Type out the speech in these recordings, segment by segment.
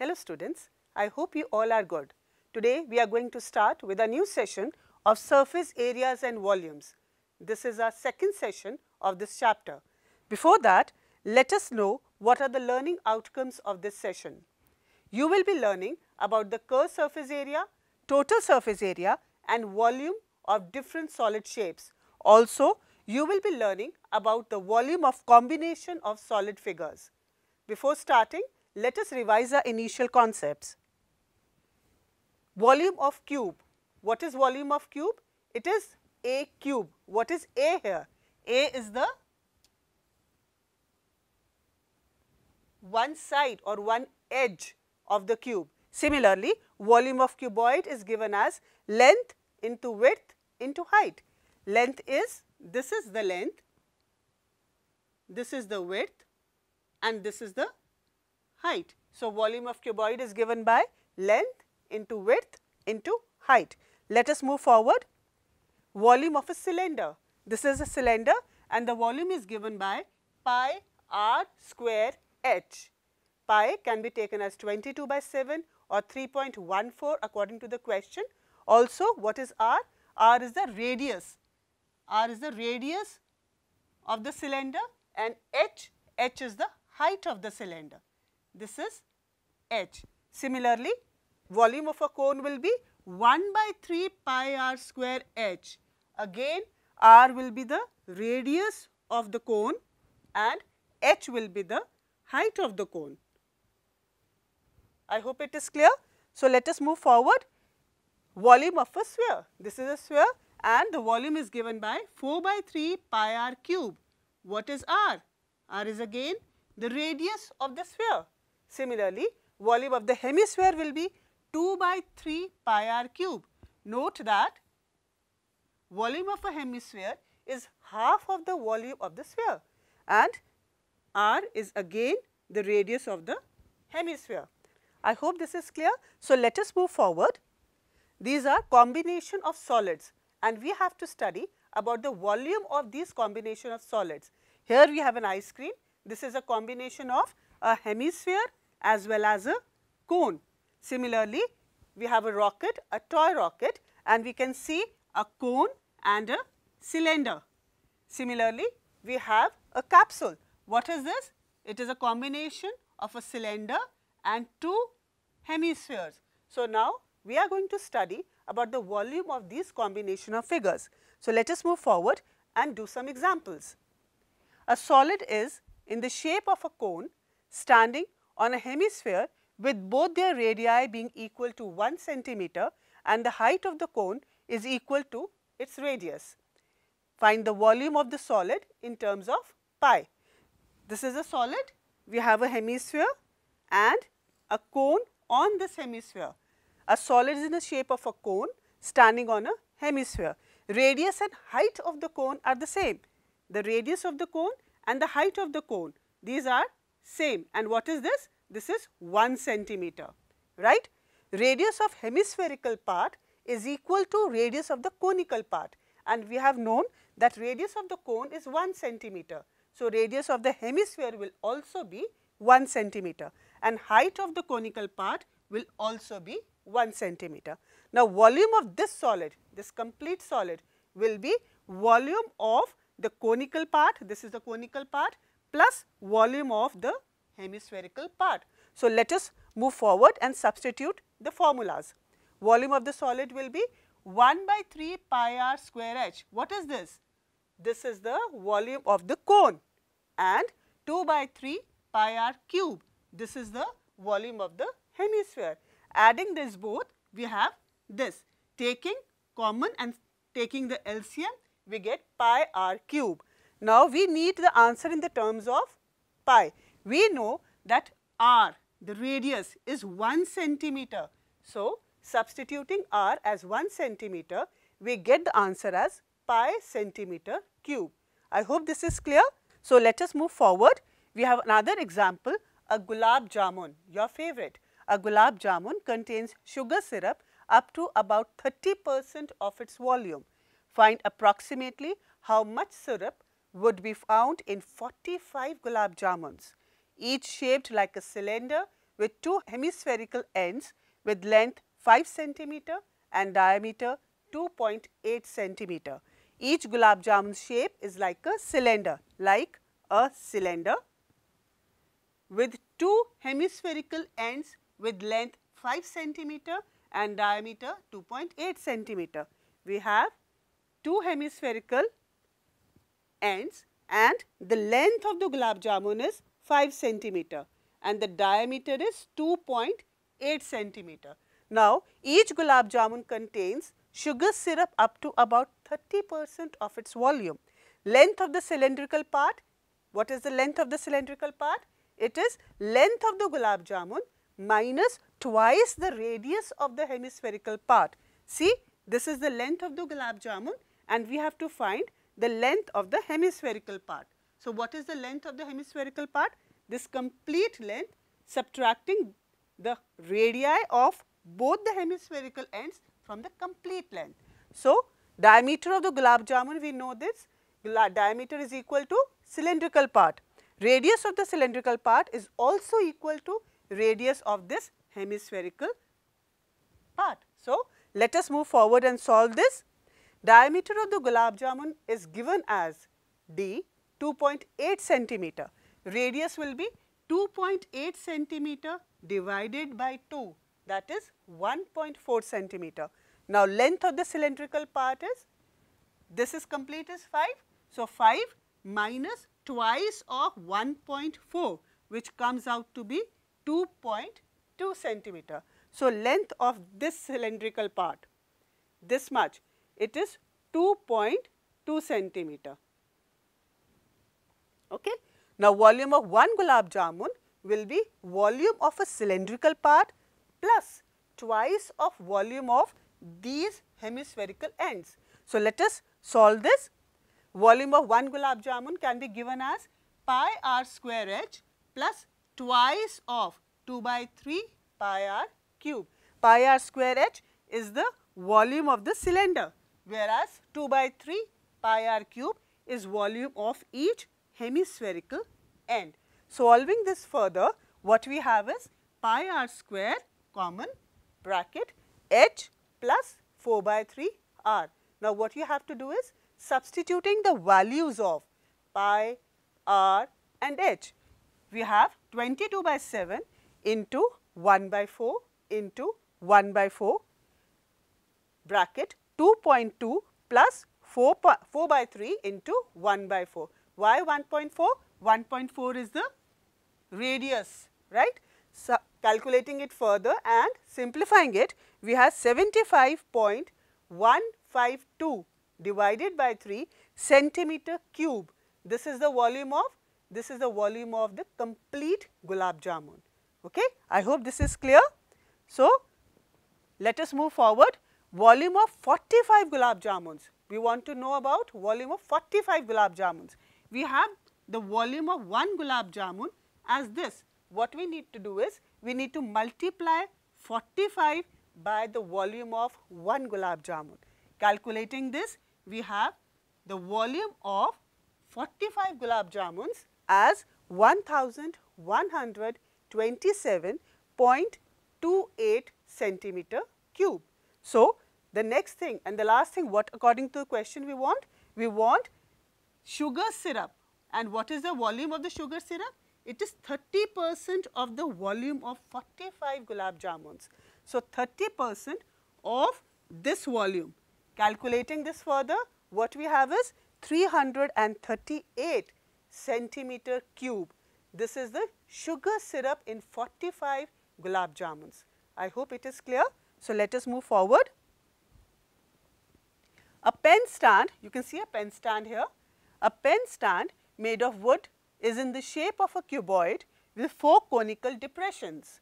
Hello students, I hope you all are good. Today we are going to start with a new session of surface areas and volumes. This is our second session of this chapter. Before that, let us know what are the learning outcomes of this session. You will be learning about the curved surface area, total surface area and volume of different solid shapes. Also, you will be learning about the volume of combination of solid figures. Before starting, let us revise our initial concepts. Volume of cube. What is volume of cube? It is A cube. What is A here? A is the one side or one edge of the cube. Similarly, volume of cuboid is given as length into width into height. Length is, this is the length, this is the width and this is the height. So, volume of cuboid is given by length into width into height. Let us move forward. Volume of a cylinder. This is a cylinder and the volume is given by pi r square h. Pi can be taken as 22 by 7 or 3.14 according to the question. Also, what is r? r is the radius. r is the radius of the cylinder and h, h is the height of the cylinder. This is h. Similarly, volume of a cone will be 1 by 3 pi r square h. Again, r will be the radius of the cone and h will be the height of the cone. I hope it is clear. So, let us move forward. Volume of a sphere. This is a sphere and the volume is given by 4 by 3 pi r cube. What is r? r is again the radius of the sphere. Similarly, volume of the hemisphere will be 2 by 3 pi r cube. Note that volume of a hemisphere is half of the volume of the sphere and r is again the radius of the hemisphere. I hope this is clear. So, let us move forward. These are combination of solids and we have to study about the volume of these combination of solids. Here we have an ice cream. This is a combination of a hemisphere as well as a cone. Similarly, we have a rocket, a toy rocket and we can see a cone and a cylinder. Similarly, we have a capsule. What is this? It is a combination of a cylinder and two hemispheres. So, now we are going to study about the volume of these combination of figures. So, let us move forward and do some examples. A solid is in the shape of a cone standing on a hemisphere with both their radii being equal to 1 centimeter and the height of the cone is equal to its radius. Find the volume of the solid in terms of pi. This is a solid, we have a hemisphere and a cone on this hemisphere. A solid is in the shape of a cone standing on a hemisphere. Radius and height of the cone are the same. The radius of the cone and the height of the cone, these are same. And what is this? This is 1 centimeter, right. Radius of hemispherical part is equal to radius of the conical part and we have known that radius of the cone is 1 centimeter. So, radius of the hemisphere will also be 1 centimeter and height of the conical part will also be 1 centimeter. Now, volume of this solid, this complete solid will be volume of the conical part, this is the conical part plus volume of the hemispherical part. So, let us move forward and substitute the formulas. Volume of the solid will be 1 by 3 pi r square h. What is this? This is the volume of the cone and 2 by 3 pi r cube. This is the volume of the hemisphere. Adding this both, we have this. Taking common and taking the LCM, we get pi r cube. Now, we need the answer in the terms of pi. We know that r, the radius is 1 centimeter. So, substituting r as 1 centimeter, we get the answer as pi centimeter cube. I hope this is clear. So, let us move forward. We have another example, a gulab jamun, your favorite. A gulab jamun contains sugar syrup up to about 30 percent of its volume. Find approximately how much syrup would be found in 45 gulab jamuns, each shaped like a cylinder with two hemispherical ends with length 5 centimeter and diameter 2.8 centimeter. Each gulab jamun shape is like a cylinder, like a cylinder with two hemispherical ends with length 5 centimeter and diameter 2.8 centimeter. We have two hemispherical ends and the length of the gulab jamun is 5 centimeter and the diameter is 2.8 centimeter. Now, each gulab jamun contains sugar syrup up to about 30 percent of its volume. Length of the cylindrical part, what is the length of the cylindrical part? It is length of the gulab jamun minus twice the radius of the hemispherical part. See, this is the length of the gulab jamun and we have to find the length of the hemispherical part. So, what is the length of the hemispherical part? This complete length subtracting the radii of both the hemispherical ends from the complete length. So, diameter of the gulab jamun we know this diameter is equal to cylindrical part. Radius of the cylindrical part is also equal to radius of this hemispherical part. So, let us move forward and solve this. Diameter of the gulab jamun is given as d 2.8 centimeter. Radius will be 2.8 centimeter divided by 2 that is 1.4 centimeter. Now, length of the cylindrical part is this is complete is 5. So, 5 minus twice of 1.4 which comes out to be 2.2 centimeter. So, length of this cylindrical part this much it is 2.2 centimeter. Okay. Now, volume of one gulab jamun will be volume of a cylindrical part plus twice of volume of these hemispherical ends. So, let us solve this. Volume of one gulab jamun can be given as pi r square h plus twice of 2 by 3 pi r cube. Pi r square h is the volume of the cylinder, whereas 2 by 3 pi r cube is volume of each hemispherical end. Solving this further, what we have is pi r square common bracket h plus 4 by 3 r. Now, what you have to do is substituting the values of pi, r and h. We have 22 by 7 into 1 by 4 into 1 by 4 bracket 2.2 plus 4, 4 by 3 into 1 by 4. Why 1.4? 1.4 is the radius, right. So, calculating it further and simplifying it, we have 75.152 divided by 3 centimeter cube. This is the volume of, this is the volume of the complete gulab jamun. Okay? I hope this is clear. So, let us move forward. Volume of 45 gulab jamuns. We want to know about volume of 45 gulab jamuns. We have the volume of one gulab jamun as this. What we need to do is, we need to multiply 45 by the volume of one gulab jamun. Calculating this, we have the volume of 45 gulab jamuns as 1127.28 centimeter cube. So, the next thing and the last thing what according to the question we want? We want sugar syrup and what is the volume of the sugar syrup? It is 30 percent of the volume of 45 gulab jamuns. So, 30 percent of this volume. Calculating this further, what we have is 338 centimeter cube. This is the sugar syrup in 45 gulab jamuns. I hope it is clear. So, let us move forward. A pen stand, you can see a pen stand here. A pen stand made of wood is in the shape of a cuboid with four conical depressions.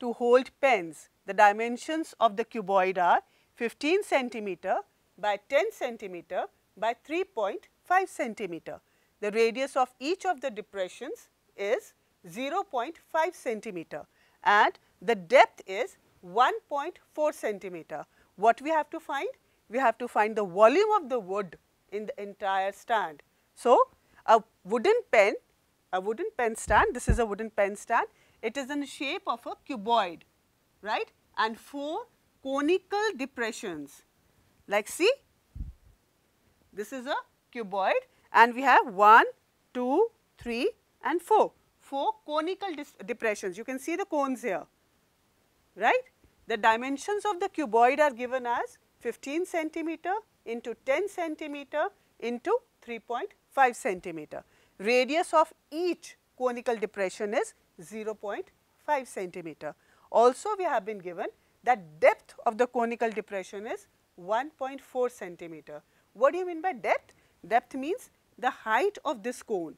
To hold pens, the dimensions of the cuboid are 15 centimeter by 10 centimeter by 3.5 centimeter. The radius of each of the depressions is 0.5 centimeter and the depth is 1.4 centimeter. What we have to find? We have to find the volume of the wood in the entire stand. So, a wooden pen, a wooden pen stand, this is a wooden pen stand, it is in the shape of a cuboid, right? And four conical depressions. Like see, this is a cuboid and we have 1, 2, 3 and 4. 4 conical depressions. You can see the cones here, right? The dimensions of the cuboid are given as 15 centimeter into 10 centimeter into 3.5 centimeter. Radius of each conical depression is 0.5 centimeter. Also we have been given that depth of the conical depression is 1.4 centimeter. What do you mean by depth? Depth means the height of this cone,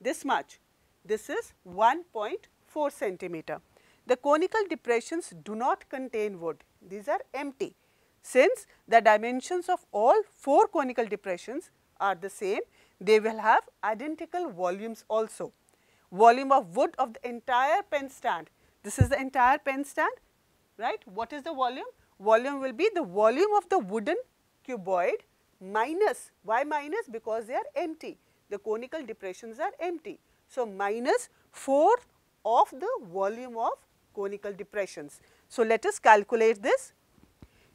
this much. This is 1.4 centimeter. The conical depressions do not contain wood, these are empty. Since the dimensions of all four conical depressions are the same, they will have identical volumes also. Volume of wood of the entire pen stand, this is the entire pen stand, right. What is the volume? Volume will be the volume of the wooden cuboid minus, why minus? Because they are empty, the conical depressions are empty. So, minus 4 of the volume of conical depressions. So, let us calculate this.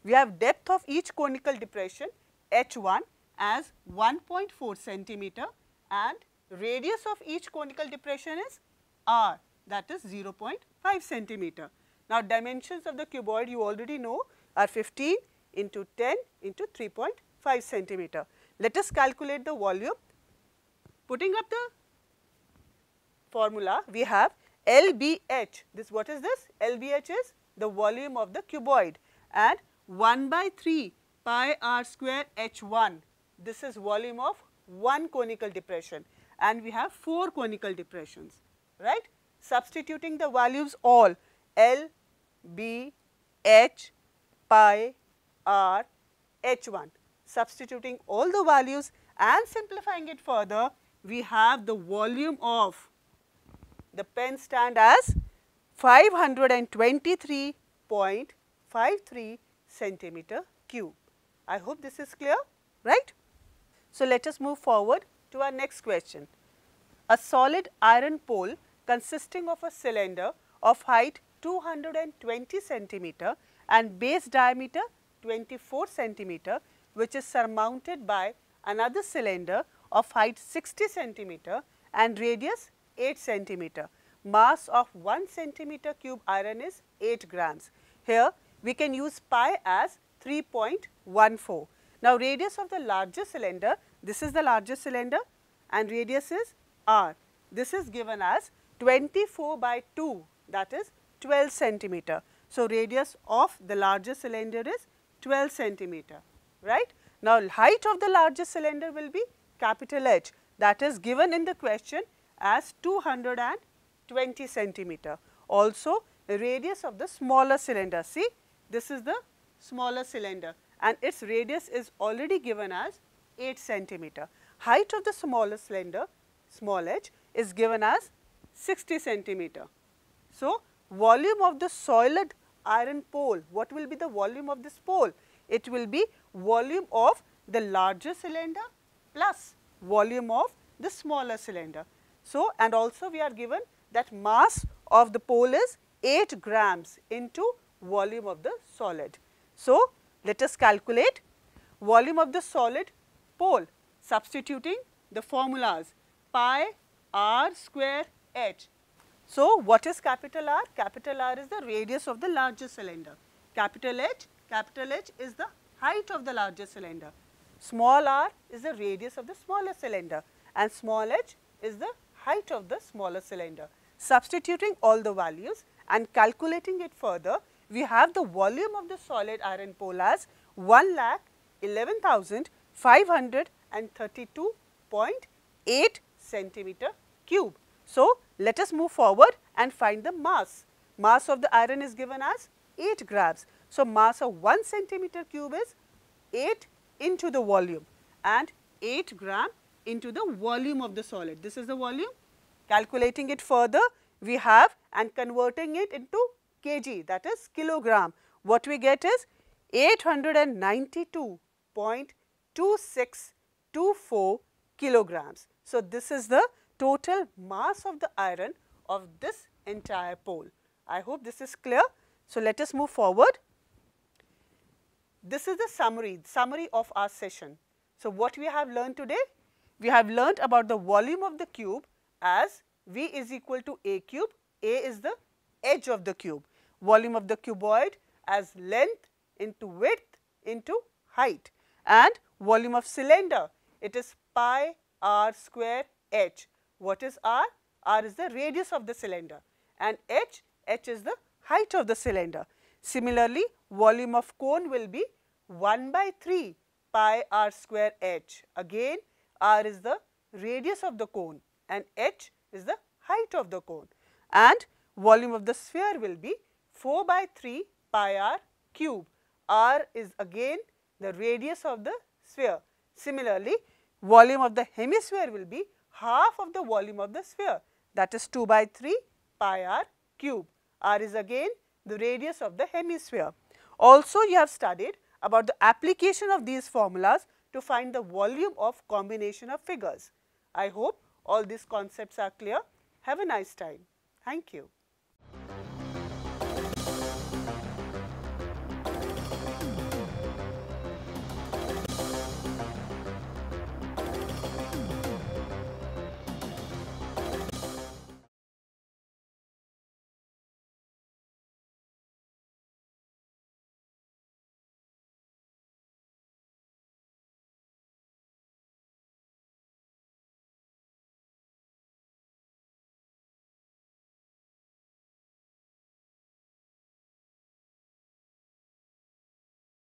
We have depth of each conical depression h1 as 1.4 centimeter and radius of each conical depression is r that is 0.5 centimeter. Now, dimensions of the cuboid you already know are 15 into 10 into 3.5 centimeter. Let us calculate the volume. Putting up the formula, we have LBH. This what is this? LBH is the volume of the cuboid and 1 by 3 pi r square h1 this is volume of one conical depression and we have four conical depressions, right. Substituting the values all L, B, H, pi, R, H1. Substituting all the values and simplifying it further, we have the volume of the pen stand as 523.53 centimeter cube. I hope this is clear, right? So, let us move forward to our next question. A solid iron pole consisting of a cylinder of height 220 centimeter and base diameter 24 centimeter which is surmounted by another cylinder of height 60 centimeter and radius 8 centimeter. Mass of 1 centimeter cube iron is 8 grams. Here we can use pi as 3.14. Now, radius of the larger cylinder, this is the larger cylinder and radius is r. This is given as 24 by 2 that is 12 centimeter. So, radius of the larger cylinder is 12 centimeter, right. Now, height of the larger cylinder will be capital H that is given in the question as 220 centimeter. Also, radius of the smaller cylinder, see this is the smaller cylinder and its radius is already given as 8 centimeter. Height of the smaller cylinder, small h is given as 60 centimeter. So, volume of the solid iron pole, what will be the volume of this pole? It will be volume of the larger cylinder plus volume of the smaller cylinder. So, and also we are given that mass of the pole is 8 grams into volume of the solid. So, let us calculate volume of the solid pole substituting the formulas pi r square h. So, what is capital R? Capital R is the radius of the larger cylinder. Capital H, capital H is the height of the larger cylinder. Small r is the radius of the smaller cylinder and small h is the height of the smaller cylinder. Substituting all the values and calculating it further, we have the volume of the solid iron pole as 1 lakh 11,532.8 centimeter cube. So, let us move forward and find the mass. Mass of the iron is given as 8 grams. So, mass of 1 centimeter cube is 8 into the volume and 8 gram into the volume of the solid. This is the volume. Calculating it further, we have and converting it into kg that is kilogram. What we get is 892.2624 kilograms. So, this is the total mass of the iron of this entire pole. I hope this is clear. So, let us move forward. This is the summary, summary of our session. So, what we have learned today? We have learned about the volume of the cube as V is equal to A cube, A is the edge of the cube, volume of the cuboid as length into width into height and volume of cylinder, it is pi r square h. What is r? r is the radius of the cylinder and h, h is the height of the cylinder. Similarly, volume of cone will be 1 by 3 pi r square h. Again, r is the radius of the cone and h is the height of the cone and volume of the sphere will be 4 by 3 pi r cube. r is again the radius of the sphere. Similarly, volume of the hemisphere will be half of the volume of the sphere that is 2 by 3 pi r cube. r is again the radius of the hemisphere. Also, you have studied about the application of these formulas to find the volume of combination of figures. I hope all these concepts are clear. Have a nice time. Thank you.